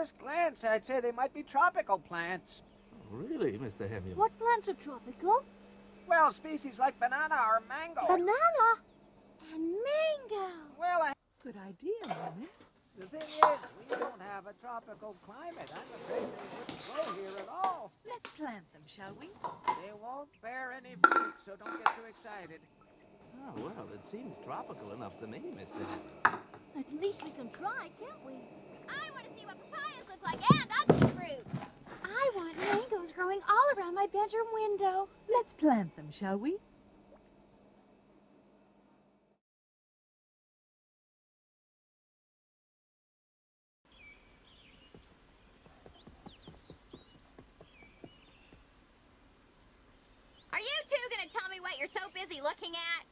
first glance, I'd say they might be tropical plants. Oh, really, Mr. Hemulen? What plants are tropical? Well, species like banana or mango. Banana and mango. Well, I, Good idea, Mommy. the thing is, we don't have a tropical climate. I'm afraid they wouldn't grow here at all. Let's plant them, shall we? They won't bear any fruit, so don't get too excited. Oh, well, it seems tropical enough to me, Mr. Hemulen. At least we can try, can't we? I want to see what papayas look like and ugly fruit. I want mangoes growing all around my bedroom window. Let's plant them, shall we? Are you two going to tell me what you're so busy looking at?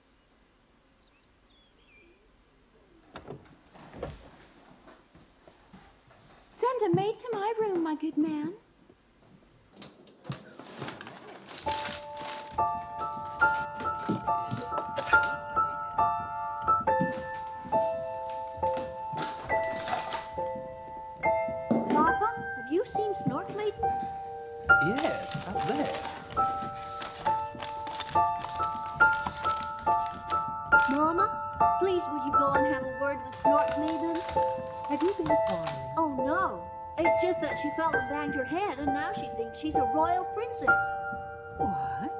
A maid to my room, my good man. Papa, have you seen Snork Maiden? Yes, up there. Mama, please will you go and have a word with Snork Maiden? Have you been quarreling? Oh it's just that she fell and banged her head, and now she thinks she's a royal princess. What?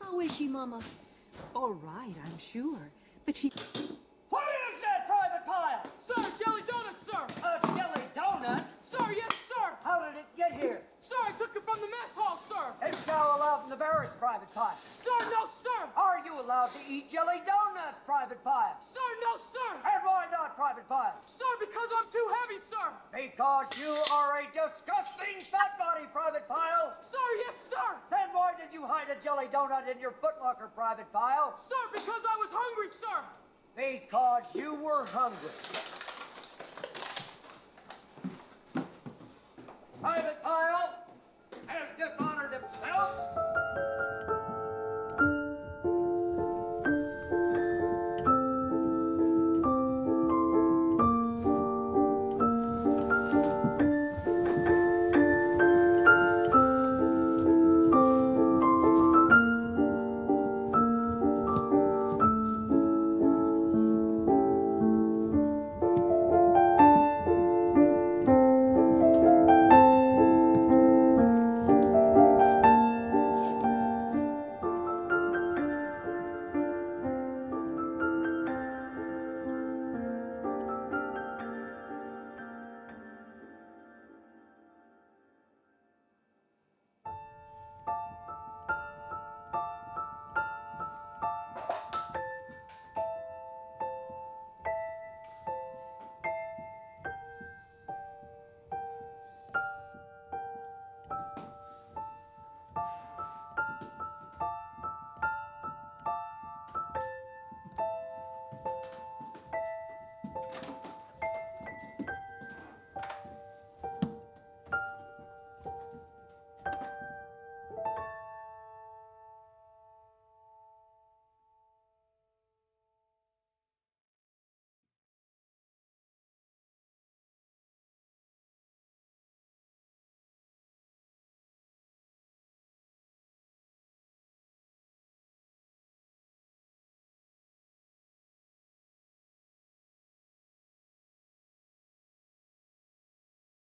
How is she, Mama? All right, I'm sure. But she. In the barracks, Private Pile. Sir, no, sir! Are you allowed to eat jelly donuts, Private Pile? Sir, no, sir! And why not, Private Pile? Sir, because I'm too heavy, sir! Because you are a disgusting fat body, Private Pile. Sir, yes, sir! Then why did you hide a jelly donut in your footlocker, Private Pile? Sir, because I was hungry, sir! Because you were hungry.